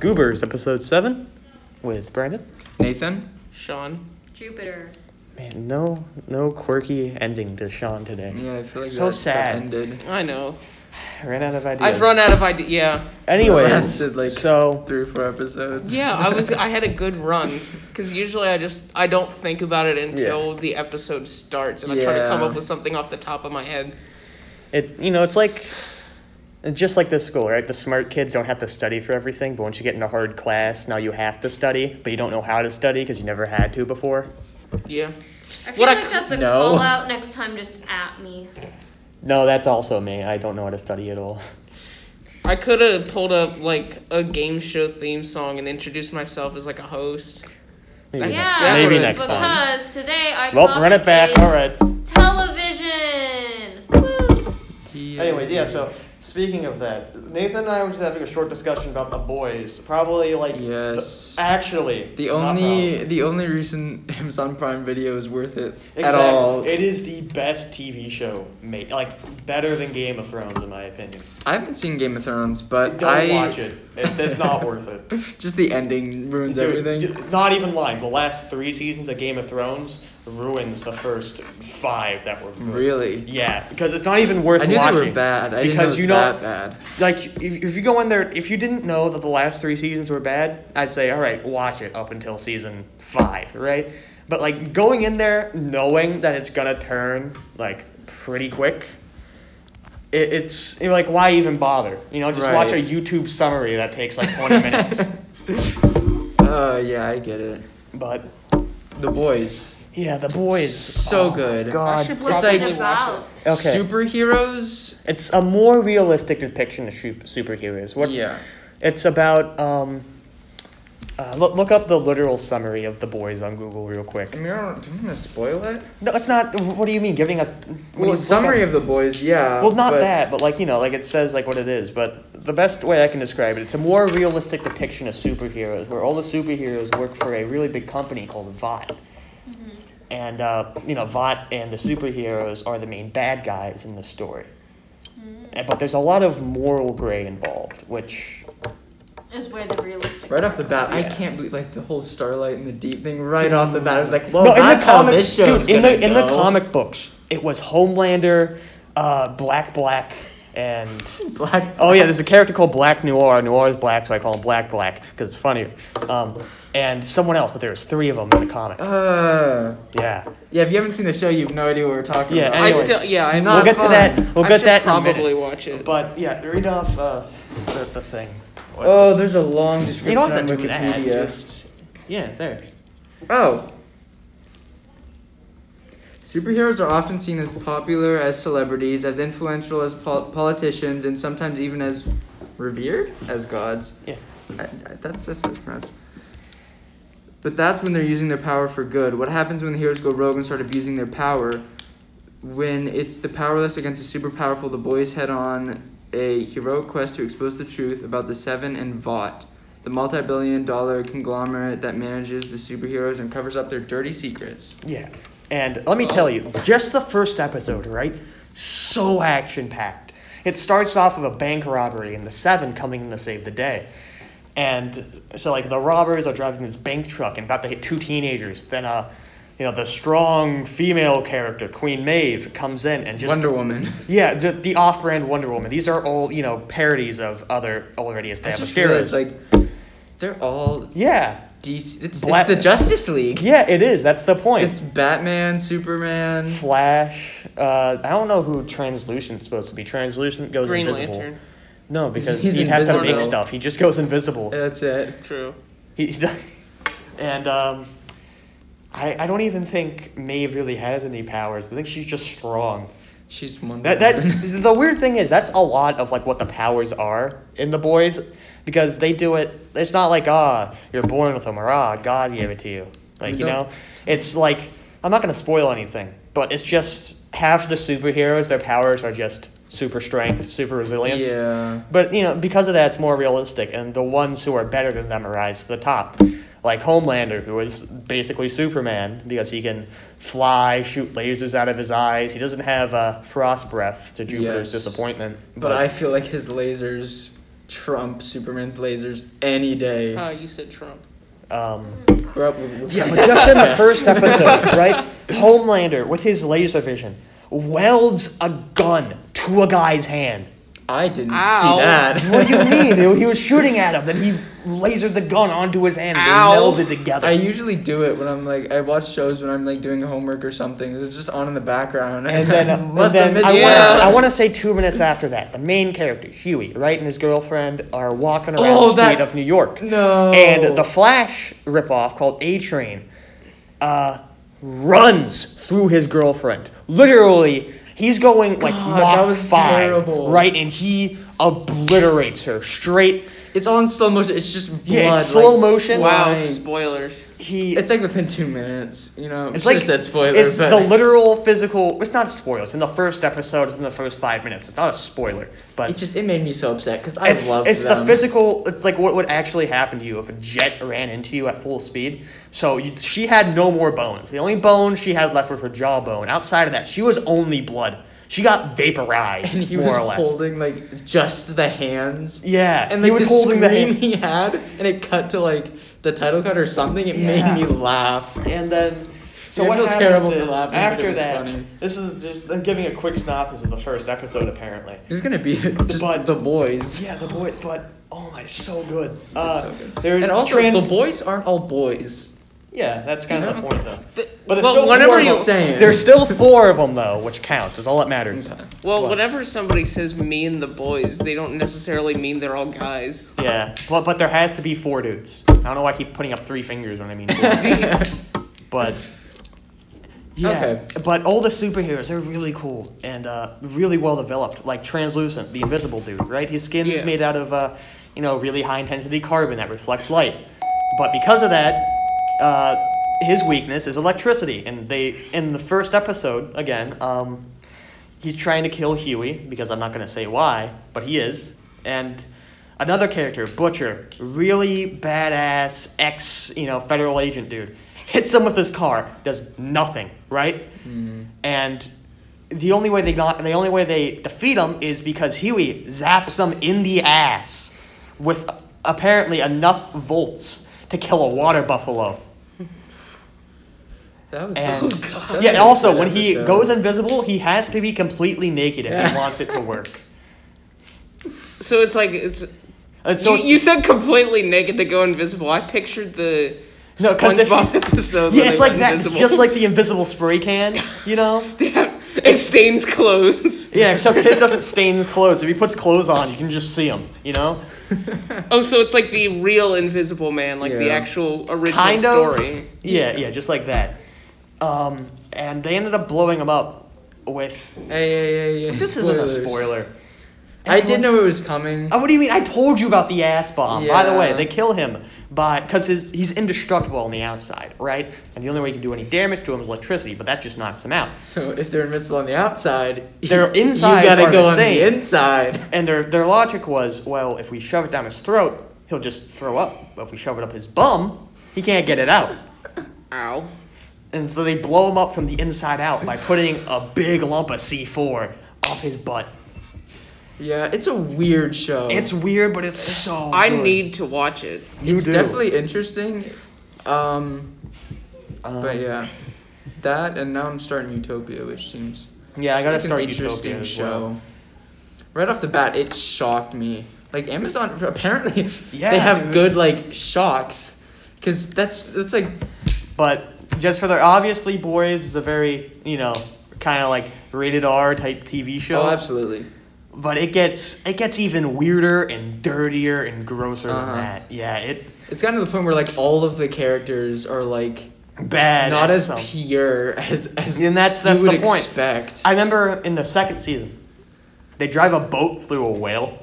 Goobers, episode seven, with Brandon. Nathan? Sean. Jupiter. Man, no, no quirky ending to Sean today. Yeah, I feel like So that sad. ended. I know. I ran out of ideas. I've run out of ideas. Yeah. Anyways, Lasted, like, so Three or four episodes. Yeah, I was. I had a good run because usually I just I don't think about it until the episode starts, and I try to come up with something off the top of my head. it, you know, it's like, it's just like this school, right? The smart kids don't have to study for everything, but once you get in a hard class, now you have to study, but you don't know how to study because you never had to before. Yeah. I feel What I like c- that's a No. call out next time. Just at me. No, that's also me. I don't know how to study at all. I could have pulled up like a game show theme song and introduced myself as like a host. Maybe yeah. next, maybe would've- next time. because today I Well, run it back. is All right. television. Woo. He, Anyways, yeah. So speaking of that, Nathan and I were just having a short discussion about the boys. Probably like the- Yes. actually, The only the only reason Amazon Prime Video is worth it at all. It is the best TV show made, like better than Game of Thrones in my opinion. I haven't seen Game of Thrones, but Don't I watch it. it. It's not worth it. just the ending ruins Dude, everything. just- not even lying. The last three seasons of Game of Thrones ruins the first five that were good. Really? Yeah, because it's not even worth I knew watching. they were bad. I didn't know it Because was you know- that bad. Like, if, if you go in there, if you didn't know that the last three seasons were bad, I'd say, all right, watch it up until season five, right? But like going in there knowing that it's gonna turn like pretty quick, it, it's you know, like why even bother? You know, just watch a YouTube summary that takes like twenty minutes. Uh, yeah, I get it. But The boys. Yeah, the boys, So oh, good. I God, should It's like- watch it. Okay. Superheroes. it's a more realistic depiction of superheroes. What Yeah. It's about um. Uh, look, look up the literal summary of the boys on Google real I quick. mean, I don't, you want to spoil it? No, it's not. What do you mean giving us? Well, summary of the boys, yeah. Well, not but- that, but like you know, like it says like what it is. But the best way I can describe it, it's a more realistic depiction of superheroes, where all the superheroes work for a really big company called Vought, and uh, you know, Vought and the superheroes are the main bad guys in the story. And- But there's a lot of moral gray involved, which Is where the realistic. Right off the bat, I can't believe like the whole Starlight and the Deep thing. Right off the bat, I was like, "Well, No, in the that's how this show's dude, in gonna the in the comic books, it was Homelander, uh, Black Black, and Black. oh yeah, there's a character called Black Noir. Noir is black, so I call him Black Black because it's funnier. Um, and someone else, but there's three of them in the comic. Uh, Yeah, yeah. If you haven't seen the show, you have no idea what we're talking Yeah, about. I still yeah. I It's know. we'll get to that. We'll I get should that in a minute. probably watch it. But yeah, read off uh, the, the thing. What- Oh, there's a long description you don't have on to do that. Wikipedia. Just yeah, there. Oh. Superheroes are often seen as popular as celebrities, as influential as pol- politicians, and sometimes even as revered as gods. Yeah. I, I, that's that's how it's pronounced. But that's when they're using their power for good. What happens when the heroes go rogue and start abusing their power? When it's the powerless against the super powerful, the boys head on a heroic quest to expose the truth about the Seven and Vought, the multi billion dollar conglomerate that manages the superheroes and covers up their dirty secrets. Yeah. And let me tell you, just the first episode, right? So action packed. It starts off with a bank robbery and the seven coming in to save the day. And so like the robbers are driving this bank truck and about to hit two teenagers. Then uh you know, the strong female character, Queen Maeve, comes in and just Wonder Woman. Yeah, the, the off brand Wonder Woman. These are all, you know, parodies of other already I established just heroes. like, they're all yeah. DC. It's, Black- it's the Justice League. Yeah, it is. That's the point. It's Batman, Superman. Flash. Uh, I don't know who Translucent's supposed to be. Translucent goes Green invisible. Lantern. No, because He's he'd have to make stuff. He just goes invisible. That's it. True. He, and um, I I don't even think Maeve really has any powers. I think she's just strong. She's Wonder That that Woman. the weird thing is that's a lot of like what the powers are in the boys, because they do it. It's not like ah you're born with them or ah God gave it to you. Like you know, it's like I'm not gonna spoil anything, but it's just half the superheroes their powers are just super strength, super resilience. Yeah. But you know, because of that, it's more realistic, and the ones who are better than them rise to the top. Like Homelander, who is basically Superman because he can fly, shoot lasers out of his eyes. He doesn't have uh, frost breath to Jupiter's Yes. disappointment. But I feel like his lasers Trump Superman's lasers any day. Uh, you said Trump. Um, Grew up with, with yeah, but just in the first episode, right? Homelander, with his laser vision, welds a gun to a guy's hand. I didn't Ow. see that. What do you mean? He- He was shooting at him, then he lasered the gun onto his hand. and They Ow. melded together. I usually do it when I'm like I watch shows when I'm like doing homework or something. It's just on in the background. And then, I and then admit, I, Yeah. wanna, I want to say two minutes after that, the main character, Hughie, right, and his girlfriend are walking around Oh, the street that- of New York. no. And the Flash ripoff called A Train uh, runs through his girlfriend. Literally, he's going like God, Mach that was 5, terrible. right? And he obliterates her straight. It's all in slow motion. It's just blood. Yeah, it's slow like, motion. Wow, flying. spoilers. He It's like within two minutes. You know, It's Should've like said spoiler. It's but the literal physical. It's not a spoilers. In the first episode, it's in the first five minutes. It's not a spoiler, but it just it made me so upset because I love it's them. the physical. It's like what would actually happen to you if a jet ran into you at full speed. So you, she had no more bones. The only bone she had left was her jawbone. Outside of that, she was only blood. She got vaporized, and he was holding like just the hands. yeah, And he like was the holding the hand. he had, and it cut to like the title cut or something. It Yeah. made me laugh. And then, so Yeah, I what feel happens terrible for is, laughing, after that, funny. this is just I'm giving a quick synopsis of the first episode. Apparently, It's gonna be just But- the boys. yeah, the boys, but oh my, so good. Uh, so good. There's And also, trans- the boys aren't all boys. Yeah, that's kind of the point, though. Th- But there's well, still whenever you, of them. Saying. There's still four of them though, which counts. Is all that matters. well, What? whenever somebody says me and the boys, they don't necessarily mean they're all guys. Yeah, but but there has to be four dudes. I don't know why I keep putting up three fingers when I mean four, but yeah. Okay. But all the superheroes are really cool and uh, really well developed. Like Translucent, the invisible dude, right? His skin is made out of uh, you know really high intensity carbon that reflects light. But because of that, uh, his weakness is electricity. And they in the first episode again, um, he's trying to kill Hughie because I'm not going to say why, but he is. And another character, Butcher, really badass ex, you know, federal agent dude, hits him with his car, does nothing, right? And the only way they not the only way they defeat him is because Hughie zaps him in the ass with apparently enough volts to kill a water buffalo. That was And- so, that was Yeah, and also when he episode. goes invisible, he has to be completely naked if Yeah. he wants it to work. So it's like it's. Uh, so you, you said completely naked to go invisible. I pictured the No, 'cause if SpongeBob you- episode. yeah, it's like that, invisible. just like the invisible spray can, you know? yeah, it stains clothes. Yeah, except his doesn't stain clothes. If he puts clothes on, you can just see him, you know? Oh, so it's like the real Invisible Man, like the actual original Kind of. story. Yeah, yeah, just like that. Um, and they ended up blowing him up with. Hey, hey, hey, hey, This spoilers. isn't a spoiler. I did know it was coming. Oh, what do you mean? I told you about the ass bomb. By the way, they kill him by because his he's indestructible on the outside, right? And the only way you can do any damage to him is electricity, but that just knocks him out. So if they're invincible on the outside, Their insides you gotta are go the on the inside. And their their logic was, well, if we shove it down his throat, he'll just throw up. But if we shove it up his bum, he can't get it out. Ow. And so they blow him up from the inside out by putting a big lump of C4 off his butt. Yeah, it's a weird show. It's weird, but it's so. I good. need to watch it. You it's do. definitely interesting. Um, Um, but yeah, that and now I'm starting Utopia, which seems Yeah, I gotta like start an interesting Utopia show. well. Right off the bat, it shocked me. Like Amazon, apparently Yeah, they have dude. good like shocks, because that's that's like But just for the obviously, Boys is a very you know kind of like rated R type TV show. oh absolutely. But it gets it gets even weirder and dirtier and grosser Uh-huh. than that. Yeah, it It's gotten to the point where like all of the characters are like bad. not as some- pure as as And that's- that's the point. expect. I remember in the second season, they drive a boat through a whale,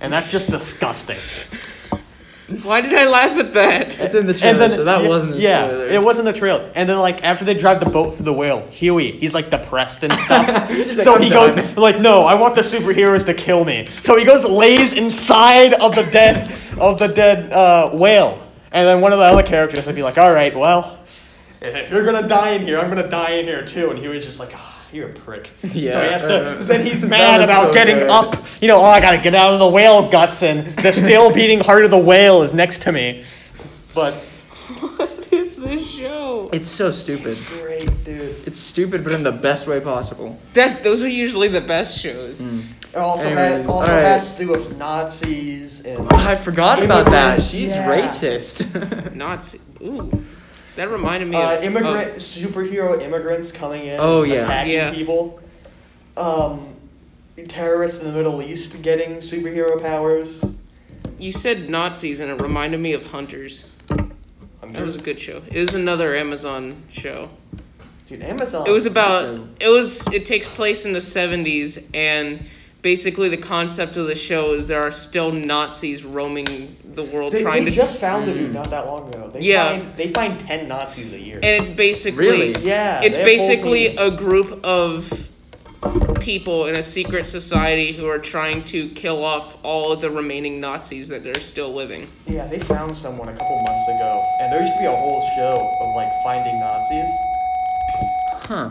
and that's just disgusting. Why did I laugh at that? it's in the trailer, so that yeah, wasn't a yeah, it wasn't the trailer. And then like after they drive the boat through the whale, Hughie, he's like depressed and stuff. He's like, so he done." goes like, no, I want the superheroes to kill me. So he goes lays inside of the dead of the dead uh, whale, and then one of the other characters would be like, all right, well, if you're gonna die in here, I'm gonna die in here too. And Hughie's just like, "Ah." You're a prick. Yeah. So he has to, then he's mad about so getting good. up. You know, oh, I gotta get out of the whale guts, and the still beating heart of the whale is next to me. But What is this show? It's so stupid. great, dude. It's stupid, but in the best way possible. That those are usually the best shows. Hmm. It also, Anyways, has, also alright. has to do with Nazis and. Oh, I forgot about that. She's yeah. racist. Nazi. Ooh, that reminded me Uh, of immigrant superhero immigrants coming in, Oh, yeah. attacking Yeah. people. Um, terrorists in the Middle East getting superhero powers. you said Nazis, and it reminded me of Hunters. That was a good show. It was another Amazon show. Dude, Amazon. It was about it was it takes place in the 70s and basically the concept of the show is there are still Nazis roaming the world They, trying they to just found the dude mm. not that long ago. They Yeah. Find, they find ten Nazis a year. and it's basically Really? yeah. it's they have whole basically a group of people in a secret society who are trying to kill off all of the remaining Nazis that are still living. Yeah, they found someone a couple months ago, and there used to be a whole show of like finding Nazis. huh.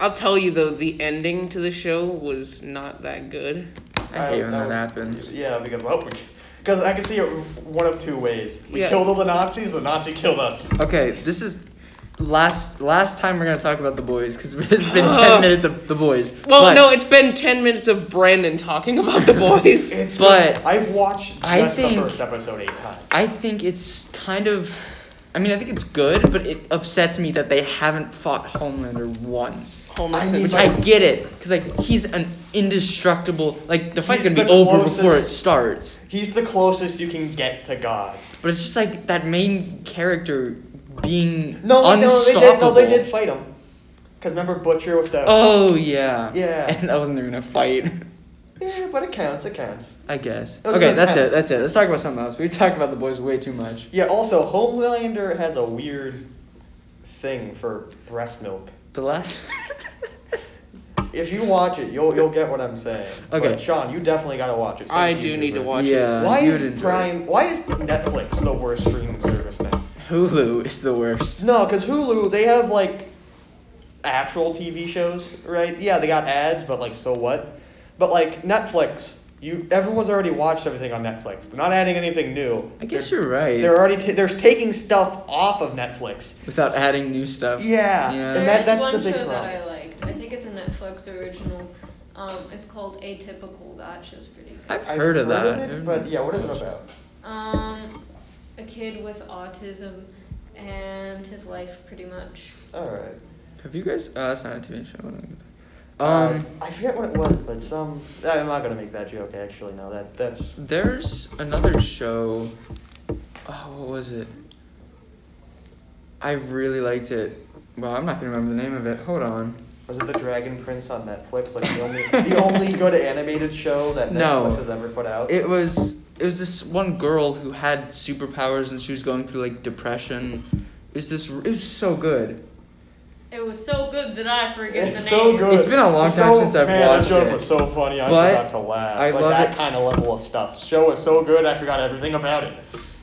I'll tell you though, the ending to the show was not that good. I hate when that would- happens. Yeah, because well, because I can see it one of two ways. We Yeah. killed all the Nazis. The Nazi killed us. Okay, this is last last time we're gonna talk about the boys because it's been ten minutes of the boys. Well, But no, it's been 10 minutes of Brandon talking about the boys. It's But been- I've watched just I the think- first episode eight times. I think it's kind of. I mean, I think it's good, but it upsets me that they haven't fought Homelander once. Homeless I mean, Which like- I get it, because like he's an indestructible. Like the fight's He's gonna be the over closest- before it starts. He's the closest you can get to God. But it's just like that main character being No, no, they did. No, they did fight him. Cause remember Butcher with the. Oh yeah. Yeah. And that wasn't even a fight. Yeah, but it counts. It counts. I guess. That Okay, that's attempt. it. That's it. Let's talk about something else. We talked about the boys way too much. Yeah. Also, Homelander has a weird thing for breast milk. The last. If you watch it, you'll you'll get what I'm saying. Okay. But Sean, you definitely gotta watch it. Same I do need to Bert. watch yeah. Why is enjoy it. Prime? Why is Netflix the worst streaming service now? Hulu is the worst. No, because Hulu they have like actual TV shows, right? Yeah, they got ads, but like so what? But like Netflix, you everyone's already watched everything on Netflix. They're not adding anything new. I guess they're, you're right. They're already ta- they're taking stuff off of Netflix. Without adding new stuff. Yeah, Yeah. and There that, is that's one the big show problem. that I liked. I think it's a Netflix original. Um, it's called Atypical. That show's pretty good. I've I've heard of that. it, but yeah, what is it about? Um, a kid with autism and his life, pretty much. All right. Have you guys? Oh, that's not a TV show. Um, Um, I forget what it was, but some. I'm not gonna make that joke. Actually, no. That that's. there's another show. Oh, what was it? I really liked it. Well, I'm not gonna remember the name of it. Hold on. Was it the Dragon Prince on Netflix? Like the only the only good animated show that Netflix No. has ever put out. It was it was this one girl who had superpowers and she was going through like depression. It was this. It was so good. It was so good that I forget It's the so name. good. It's been a long time so- since I've man, watched that show it. was so funny. I But forgot to laugh. I like love that it. kind of level of stuff. Show was so good. I forgot everything about it.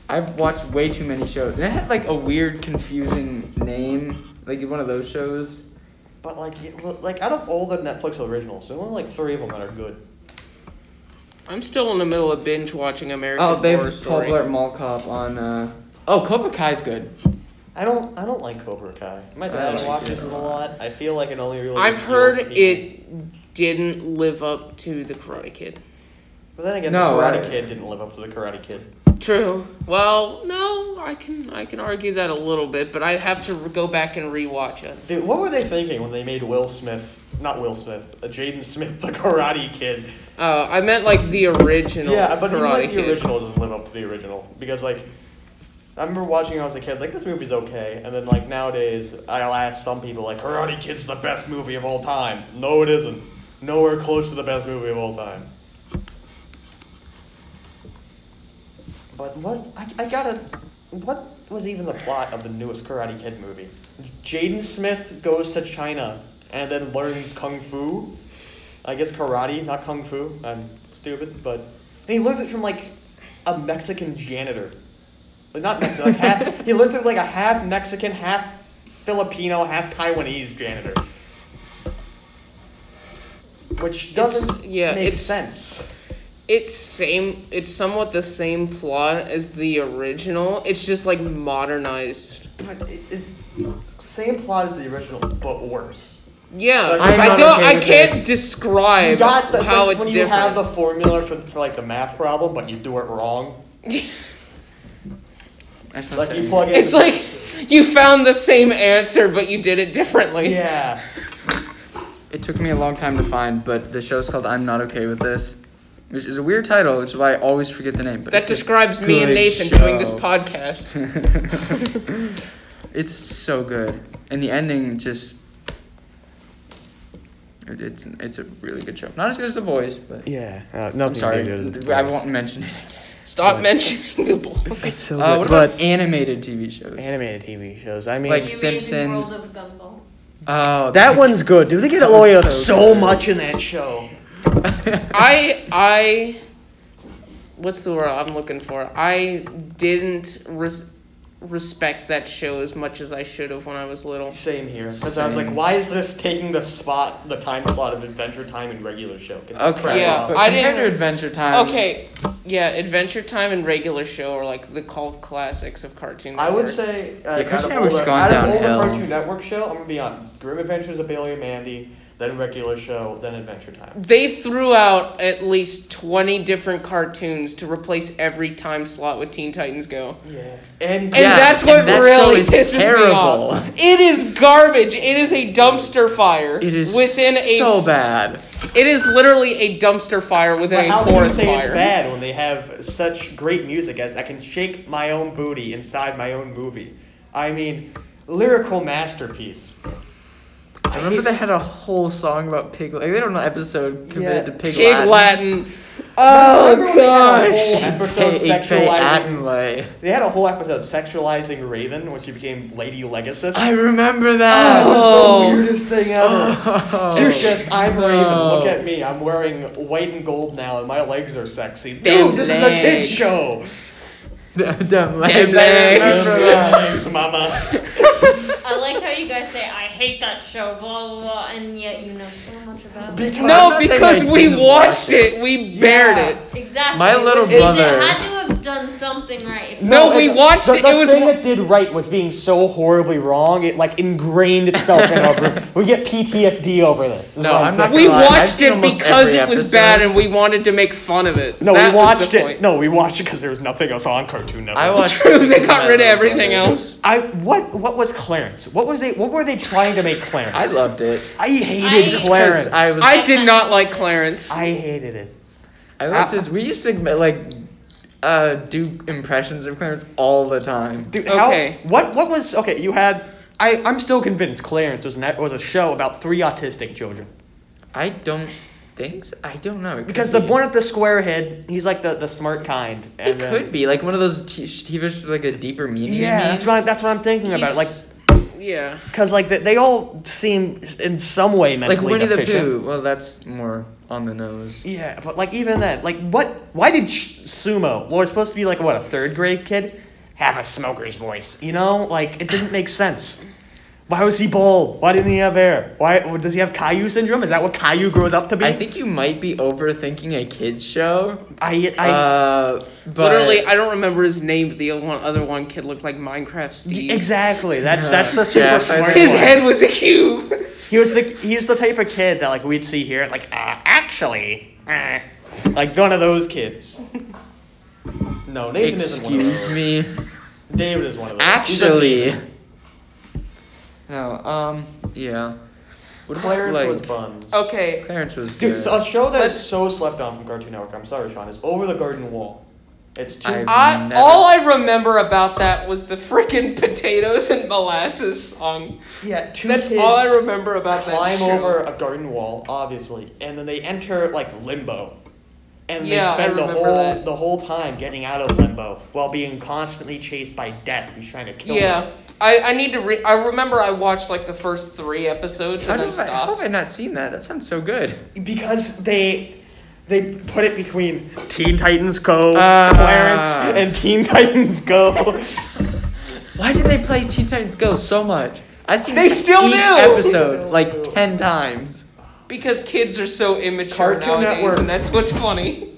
I've watched way too many shows. And it had like a weird, confusing name, like one of those shows. But like, like out of all the Netflix originals, there's only like three of them that are good. I'm still in the middle of binge watching American Oh, they Horror have Paul Story. Blart Mall Cop on. Uh... Oh, Cobra Kai's good. I don't. I don't like Cobra Kai. My I dad like watches it it a a lot. I feel like it only really. I've heard it didn't live up to the Karate Kid. But then again, No, the Karate I- Kid didn't live up to the Karate Kid. True. Well, no, I can I can argue that a little bit, but I have to go back and rewatch it. Dude, what were they thinking when they made Will Smith? Not Will Smith. Uh, Jaden Smith, the Karate Kid. Uh, I meant like the original Yeah, but even Karate like the Kid. original doesn't live up to the original because like. I remember watching it when I was a kid, like this movie's okay, and then like nowadays, I'll ask some people like Karate Kid's the best movie of all time. No, it isn't. Nowhere close to the best movie of all time. But what I, I gotta what was even the plot of the newest Karate Kid movie? Jaden Smith goes to China and then learns kung fu. I guess karate, not kung fu. I'm stupid, but and he learns it from like a Mexican janitor. Like not Mexican, like half. He looks like a half Mexican, half Filipino, half Taiwanese janitor. which doesn't It's- yeah, make it's- sense. It's same. It's somewhat the same plot as the original. It's just like modernized. But it, it, same plot as the original, but worse. Yeah, Like, I don't. I can't this. Describe got the, how like, it's when you different. have the formula for, for like the math problem, but you do it wrong. I just Like you plug in. It's like you found the same answer, but you did it differently. yeah. It took me a long time to find, but the show's called I'm Not Okay with This, which is a weird title, which is why I always forget the name. But That describes me and good Nathan doing this podcast. it's so good, and the ending just. it- It's it's a really good show. Not as good as The Boys, but Yeah. Uh, I'm sorry. to do with the I won't mention it. Stop But- mentioning the boy. It's so Uh, good. what but about animated TV shows? animated TV shows? I mean, Like The Amazing Simpsons. World of Gumball. Oh, that one's good. Dude, they get That was Aloya so so, much in that show. I I what's the word I'm looking for? I didn't res- respect that show as much as I should have when I was little. Same here. Because I was like, why is this taking the spot, the time slot of Adventure Time and regular show? Okay, Yeah, off. but I compared didn't- to Adventure Time. Okay, yeah, Adventure Time and regular show are like the cult classics of Cartoon I would say, uh, Yeah, Cartoon out of Network's all the- gone out of all the Cartoon Network show, I'm gonna be on Grim Adventures of Billy and Mandy, then regular show, then Adventure Time. They threw out at least 20 different cartoons to replace every time slot with Teen Titans Go. Yeah. And, And Yeah, that's what and that show really is pisses me off. It is garbage. It is a dumpster fire. It is within a so bad. It is literally a dumpster fire within but a how can you forest say fire. it's bad when they have such great music as I can shake my own booty inside my own movie? I mean, lyrical masterpiece. I remember they had a whole song about pig. Like they don't know episode committed Yeah. to pig, Pig Latin. Latin. Oh, oh Remember when they had a gosh. whole episode Hey, hey, sexualizing. Attenway. They had a whole episode sexualizing Raven when she became Lady Legacy. I remember That that. was Oh. the weirdest thing ever. Oh. It's just I'm Raven. Look at me. I'm wearing white and gold now, and my legs are sexy. Dude, Them this is a kid legs. show. Dumb Them legs. legs. Remember that, legs, mama. I like how you guys say, I hate that show, blah, blah, blah, and yet you know so much about it. Because I'm No, because we watched watch it. We bared Yeah. it. Exactly. My little which means brother- It had to have done something right. If No, we watched the, it. The It was thing that did right was being so horribly wrong. It like ingrained itself in our group. We get PTSD over this. is No, what I'm not. We gonna lie, watched it because it was episode. bad and we wanted to make fun of it. No, That we watched it. point. No, we watched it because there was nothing else on Cartoon Network. I watched. True, it they got rid of everything brother. else. I what what was Clarence? What was they? What were they trying to make Clarence? I loved it. I hated I- Clarence. I was. I did not like Clarence. I hated it. I loved his. We used to like uh, do impressions of Clarence all the time. Dude, how, Okay. What what was okay? You had. I I'm still convinced Clarence was an, was a show about three autistic children. I don't think so. I don't know. It Because the be. one with the square head, he's like the, the smart kind. It And then- could be like one of those t- TV shows with like a deeper meaning. Yeah, maybe. that's what that's what I'm thinking about. Like, He's- yeah. cause like they, they all seem in some way like mentally Winnie the deficient. Pooh. Well, that's more on the nose. Yeah, but like even then, like what? Why did Sh- Sumo, well, we're supposed to be like what a third grade kid, have a smoker's voice? You know, like it didn't make sense. Why was he bald? Why didn't he have hair? Why does he have Caillou syndrome? Is that what Caillou grows up to be? I think you might be overthinking a kids show. I, I uh, but Literally, I don't remember his name, but the other one, other one kid looked like Minecraft Steve. exactly. That's that's the super Jeff, smart. His one. head was a cube. He was the he's the type of kid that like we'd see here, like uh, actually, uh, like one of those kids. No, Nathan isn't one of excuse me. David is one of those. He's a Actually, David. No. Um. Yeah. What about, Clarence like, was buns. Okay, Clarence was Dude, good. so a show that is Let's- so slept on from Cartoon Network. I'm sorry, Sean. Is Over the Garden Wall. It's too. I- I Never. all I remember about that was the freaking potatoes and molasses song. yeah, two That's kids all I remember about that climb show. over a garden wall, obviously, and then they enter like limbo. And Yeah, they spend the whole that. the whole time getting out of limbo while being constantly chased by death who's trying to kill them. Yeah, I, I need to. Re- I remember I watched like the first three episodes How and then have, I, how have. I not seen that? That sounds so good. because they they put it between Teen Titans Go, Ah. Clarence, and Teen Titans Go. Why did they play Teen Titans Go so much? I've seen They still each do! episode like ten times. Because kids are so immature Cartoon nowadays, Network. and that's what's funny.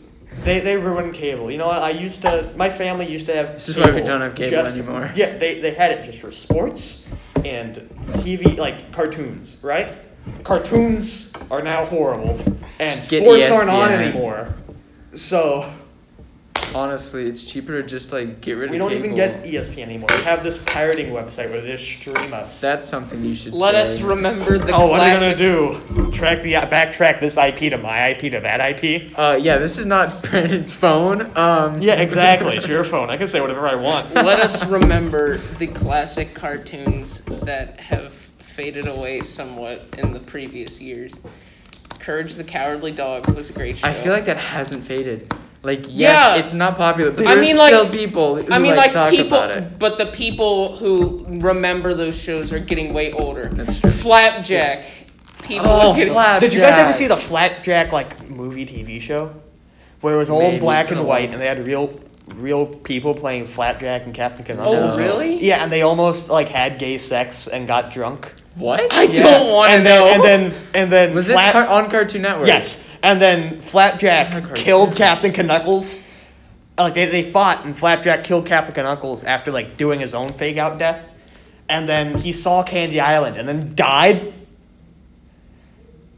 They they ruined cable. You know what? I used to. My family used to have. This is why we don't have cable just- anymore. Yeah, they they had it just for sports and TV, like cartoons, right? Cartoons are now horrible, and sports aren't on ESPN. anymore. So Honestly, it's cheaper to just like get rid of we don't even get ESPN anymore. We have this pirating website where they just stream us. That's something you should Let say. us remember the oh, what are we classic. gonna do? Track the backtrack this IP to my IP to that IP? Uh, yeah, this is not Brandon's phone. Um, Yeah, exactly. It's your phone. I can say whatever I want. Let us remember the classic cartoons that have faded away somewhat in the previous years. Courage the Cowardly Dog was a great show. I feel like that hasn't faded. Like, yes, Yeah. it's not popular, but I there's mean, like- still people who I mean, like, like, talk people, about it. but the people who remember those shows are getting way older. That's true. Flapjack. People Oh, getting. Flapjack. Did you guys ever see the Flapjack like movie TV show, where it was all Maybe, black and white, while. and they had real, real people playing Flapjack and Captain Oh, Knuckles? really? Yeah, and they almost like had gay sex and got drunk. What? I Yeah. don't want to and know. then, And then, and then Was this Flap- car- on Cartoon Network? Yes, and then Flapjack not a cartoon. killed Captain Knuckles. Like they, they fought, and Flapjack killed Captain Knuckles after like doing his own fake out death, and then he saw Candy Island and then died.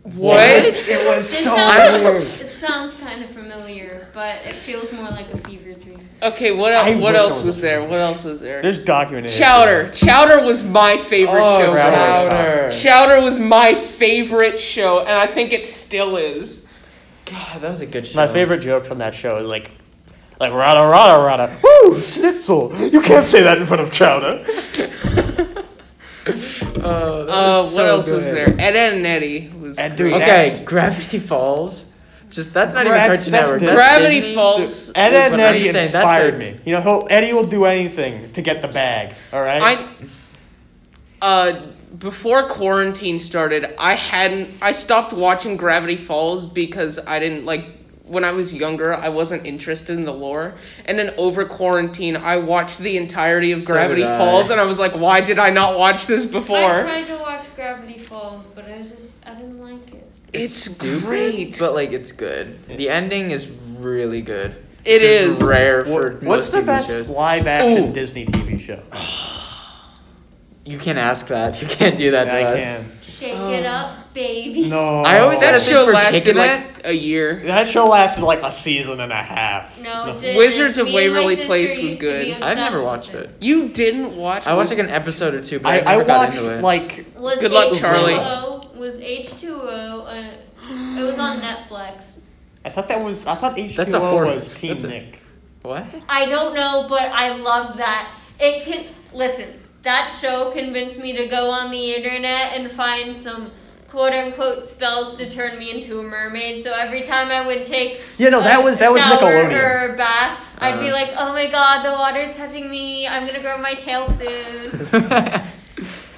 What? It was It so sounds, weird. it sounds kind of familiar, but it feels more like a fever dream. Okay, what I else? What wish I else was was there? What else was there? There's documented. Chowder. Chowder was my favorite Oh, show. Chowder. Chowder. Chowder was my favorite show, and I think it still is. God, that was a good show. My favorite joke from that show is like, like rada rada rada. Woo, schnitzel! You can't say that in front of Chowder. Oh, Uh, what so else was there? Ed, Ed and Eddie was. Ed, great. dude, Okay, That's- Gravity Falls. Just that's not Gra- even that's- Cartoon that's Network. Disney. That's Gravity Disney. Falls. Ed, Ed and Eddie saying, inspired me. You know, he'll, Eddie will do anything to get the bag. All right. I uh before quarantine started, I hadn't I stopped watching Gravity Falls because I didn't like when I was younger, I wasn't interested in the lore. And then over quarantine, I watched the entirety of So Gravity. Falls and I was like, why did I not watch this before? I tried to watch Gravity Falls, but I just I didn't like it. It's stupid, great. but like it's good. The ending is really good. It Which is is. rare for What's most the TV best shows. live action Ooh. Disney TV show? You can't ask that. You can't do that to I us. can. Shake it up, baby. No. I always had That a thing show for lasted kicking like a year. That show lasted like a season and a half. No, it didn't. Wizards of Me and my Waverly sister Place was used to be good. I've obsessed never with watched it. You didn't watch I watched like an episode or two, but I, I, I never got watched into it. like Was Good luck, H2O, Charlie. Was H2O? Uh, it was on Netflix. I thought that was I thought H2O That's a horror- was Team that's a- Nick. what? I don't know, but I love that. It can listen. That show convinced me to go on the internet and find some quote unquote spells to turn me into a mermaid. So every time I would take Yeah, no, that was that was shower Nickelodeon. or a bath, I'd be Uh. like, oh my god, the water's touching me. I'm gonna grow my tail soon.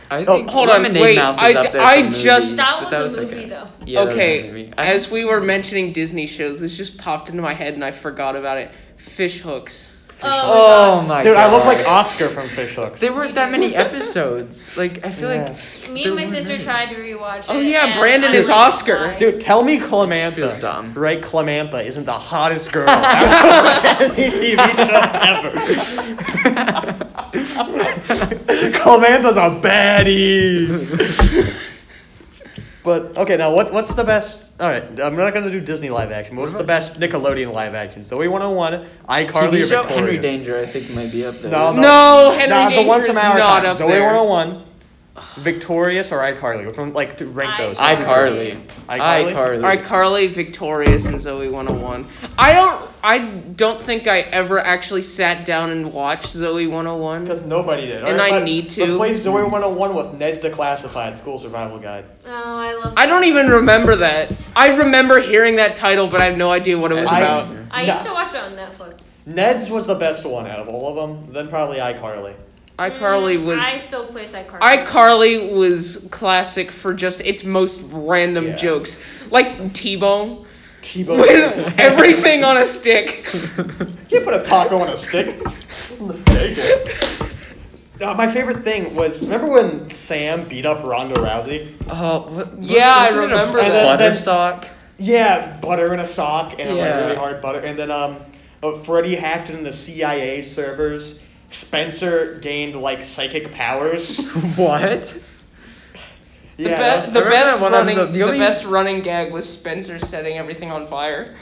I Oh, hold on, wait, Mouth I up there I for movies, just- that but was a like movie though. Yeah, that was a okay, movie. I- as we were mentioning Disney shows, this just popped into my head and I forgot about it. Fish hooks. Oh, oh my Dude, god. I look like Oscar from Fish Hooks. There weren't that many episodes. Like I feel Yeah. like Me and my sister many. tried to rewatch oh, it. Oh, yeah, Brandon is Oscar. like, Dude, tell me feels dumb. Right, Clamantha isn't the hottest girl ever. any TV show ever. Clamantha's a baddie. But okay, now what's what's the best? All right, I'm not gonna do Disney live action. but What's the best Nickelodeon live action? So Zoey 101, iCarly, or TV show Victorious? Henry Danger I think might be up there. No, no, No, Henry nah, the Danger ones is from our not time. up Zoey there. 101, Victorious, or iCarly. Which one? Like to rank those. iCarly. iCarly. iCarly. Alright, Carly, Victorious, and Zoey 101. I don't I don't think I ever actually sat down and watched Zoey 101. Because nobody did. And alright? I But need to. Replace Zoey 101 with Ned's Declassified School Survival Guide. Oh, I love. I don't even remember that. I remember hearing that title, but I have no idea what it was I- about. I used to watch it on Netflix. Ned's was the best one out of all of them. Then probably iCarly. iCarly Mm, was I still place iCarly. iCarly was classic for just its most random Yeah. jokes, like T-Bone T-Bone. with everything on a stick. you put a taco on a stick. Uh, my favorite thing was remember when Sam beat up Ronda Rousey? Oh, what, what- Yeah, I wasn't it a remember that. Butter And then- sock. Yeah, butter in a sock and like really hard butter. And then um, uh, Freddie hacked into the CIA servers. Spencer gained like psychic powers. what? The, Yeah, be- the best that running episode. The the, only- best running gag was Spencer setting everything on fire.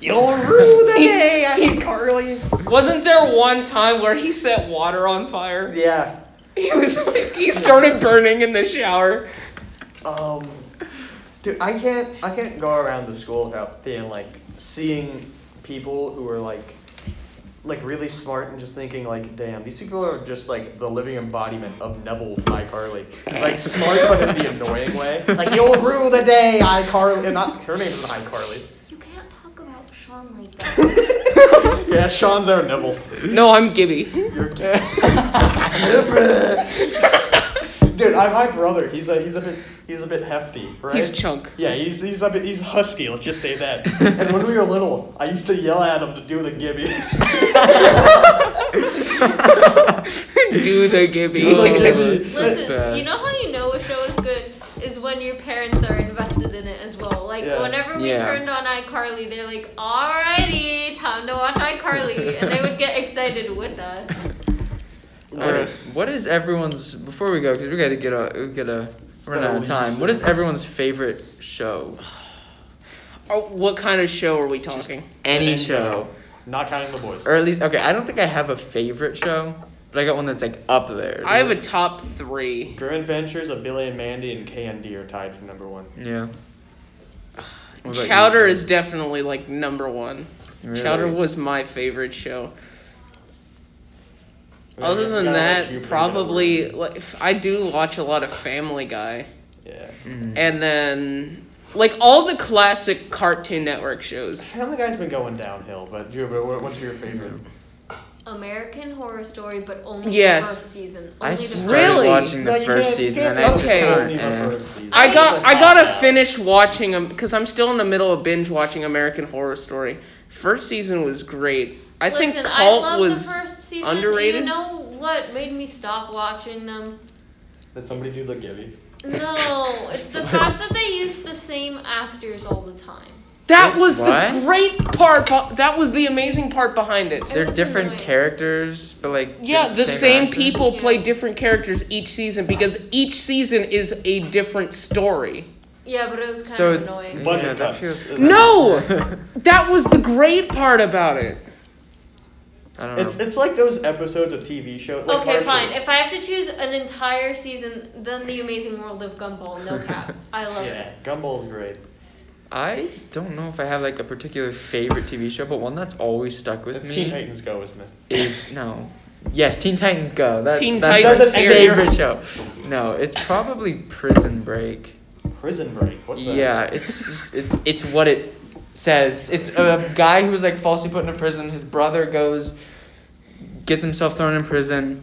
You'll rue the day I Carly. Wasn't there one time where he set water on fire? Yeah. He was like, he started burning in the shower. Um, dude, I can't I can't go around the school without feeling like seeing people who are like like really smart and just thinking like, damn, these people are just like the living embodiment of Nevel iCarly. Like smart but in the annoying way. Like you'll rue the day iCarly. And not her name is iCarly. You can't talk about Sean like that. Yeah, Sean's our Nevel. No, I'm Gibby. You're Dude, I my brother. He's a he's a bit he's a bit hefty, right? He's chunk. Yeah, he's he's a bit he's husky. Let's just say that. and when we were little, I used to yell at him to do the gibby. Do the Gibby. Do the Oh, Gibby. the Listen, you know how you know a show is good is when your parents are invested in it as well. Like Yeah. whenever we Yeah. turned on iCarly, they're like, "Alrighty, time to watch iCarly," and they would get excited with us. All right. What is everyone's before we go? Because we gotta get a we gotta run out of time. What is everyone's favorite show? Oh, what kind of show are we talking? Any And, show, uh, Not counting the boys. or at least okay. I don't think I have a favorite show, but I got one that's like up there. I have a top three. Grim Adventures of Billy and Mandy and K and D are tied for number one. yeah. What about you? Chowder is definitely like number one. Really? Chowder was my favorite show. We Other than that, you bring it probably like I do watch a lot of Family Guy, Yeah. Mhm. and then like all the classic Cartoon Network shows. Family Guy's been going downhill, but you, but what's your favorite? American Horror Story, but only Yes. the first season. I Only the started Really? watching the No, first season, and can't I just Okay. kind only the of. first. I I- got I gotta finish watching them because I'm still in the middle of binge watching American Horror Story. First season was great. I think Listen, Cult I was the first season. underrated. You know what made me stop watching them? Did somebody do the Gibby? No, it's the fact that they use the same actors all the time. that was what? the great part. That was the amazing part behind it. They're different annoying. characters, but like Yeah, the same actor? people Yeah. play different characters each season because each season is a different story. Yeah, but it was kind So- of annoying. Budget Yeah, that feels- Is No, that was the great part about it. I don't know. It's, it's like those episodes of TV shows. Like okay, Harsher. fine. If I have to choose an entire season, then The Amazing World of Gumball. No cap. I love it. Yeah, it. Gumball's great. I don't know if I have like a particular favorite TV show, but one that's always stuck with It's me Teen Titans Go, isn't it? is no. Yes, Teen Titans Go. That's, Teen that's Titans my Go. favorite show. No, it's probably Prison Break. Prison Break. What's that? Yeah, it's just, it's it's what it says. It's a guy who was like falsely put in a prison. His brother goes, gets himself thrown in prison,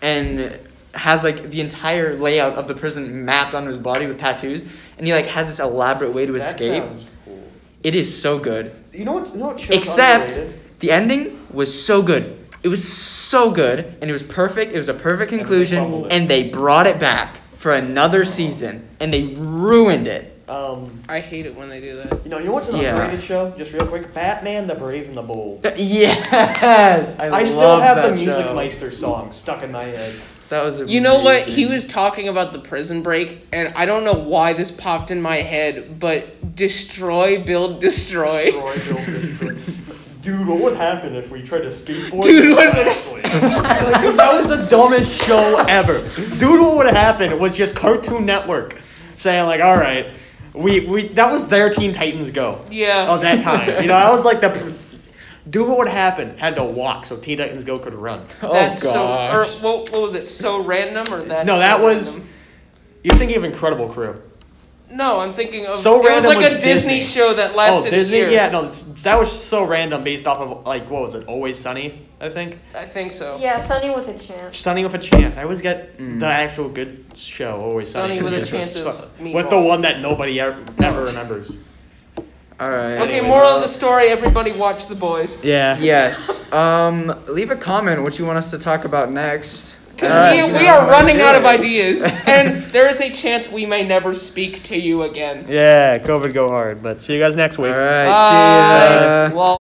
and has like the entire layout of the prison mapped on his body with tattoos. And he like has this elaborate way to That escape. cool. It is so good. You know what's you know what Except underrated? the ending was so good. It was so good, and it was perfect. It was a perfect And they conclusion, and they brought it back for another season, and they ruined it. Um, I hate it when they do that. you know, you know what's an Yeah. underrated show? Just real quick, Batman: The Brave and the Bold. Yes, I, I, love still have that the Music show. Meister song stuck in my head. That was a You know what? He was talking about the prison break, and I don't know why this popped in my head, but destroy, build, destroy. Destroy, build, destroy. Dude, what would happen if we tried to skateboard? Dude, what would- Actually. like, that was the dumbest show ever. Dude, what would happen It was just Cartoon Network saying like, "All right, we we that was their Teen Titans Go." Yeah. Oh, that time. You know, that was like the. Dude, what would happen? Had to walk so Teen Titans Go could run. Oh That's gosh. so. Or what, what was it? So random or that? No, that was. You're thinking of Incredible Crew. No, I'm thinking of. So it was like a Disney, Disney. show that Oh, lasted Disney? a year. Yeah, no, that was so random based off of, like, what was it? Always Sunny, I think? I think so. Yeah, Sunny with a chance. Sunny with a Chance. I always get Mm. the actual good show, Always Sunny. Sunny with a Chance show. of With the one that nobody ever, ever remembers. All right. Okay, Anyways, moral uh, of the story: everybody watch the boys. Yeah. Yes. Um, leave a comment what you want us to talk about next. Because Alright. we, we are running out of ideas, and there is a chance we may never speak to you again. Yeah, COVID go hard. But see you guys next week. All right. Bye. See ya. Well.